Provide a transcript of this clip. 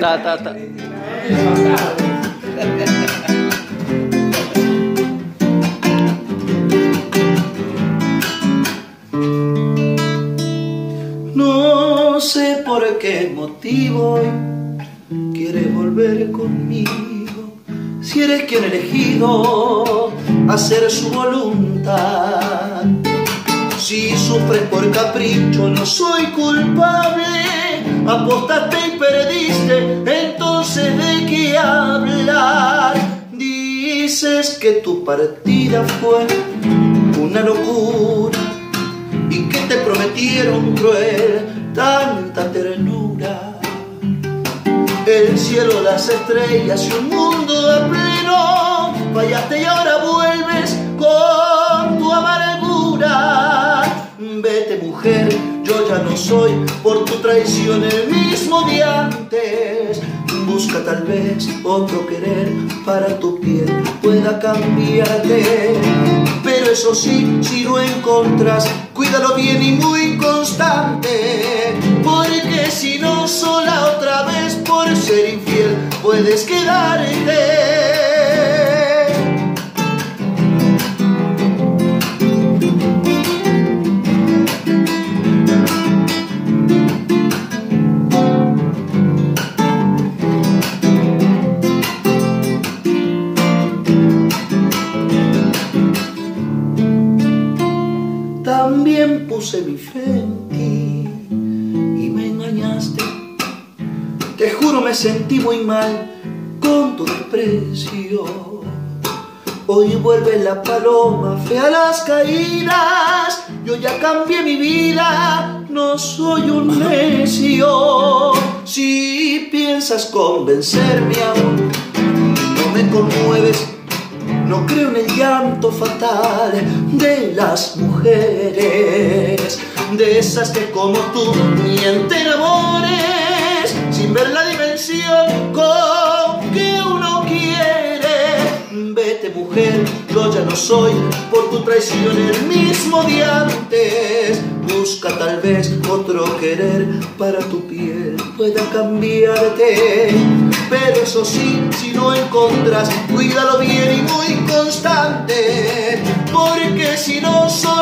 Ta, ta, ta. No sé por qué motivo quieres volver conmigo. Si eres quien elegido hacer su voluntad. Si sufres por capricho, no soy culpable. Apostaste y perdiste, entonces de qué hablar. Dices que tu partida fue una locura y que te prometieron cruel tanta ternura. El cielo, las estrellas y un mundo a pleno, fallaste y ahora vuelves con soy por tu traición el mismo de antes. Busca tal vez otro querer para tu piel pueda cambiarte. Pero eso sí, si lo encontras, cuídalo bien y muy constante. Porque si no, sola otra vez por ser infiel puedes quedarte. Puse mi fe en ti y me engañaste. Te juro me sentí muy mal con tu desprecio. Hoy vuelve la paloma fea a las caídas. Yo ya cambié mi vida, no soy un necio. Si piensas convencerme aún, no me conmueves no creo en el llanto fatal de las mujeres, de esas que como tú mienten amores, sin ver la dimensión con que uno quiere. Vete mujer, yo ya no soy por tu traición el mismo de antes. Busca tal vez otro querer para tu piel pueda cambiarte. Pero eso sí, si no encontras, cuídalo bien y muy constante. Porque si no, vez